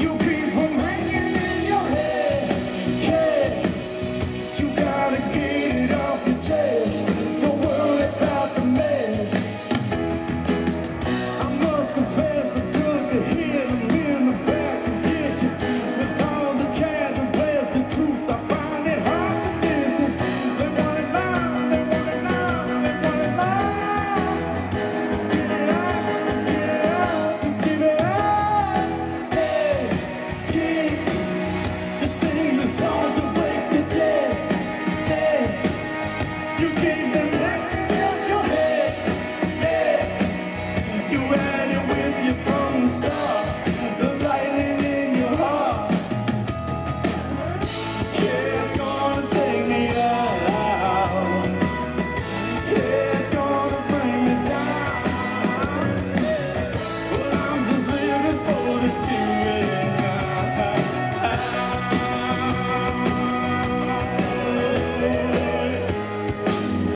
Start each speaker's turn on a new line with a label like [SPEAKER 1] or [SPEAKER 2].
[SPEAKER 1] you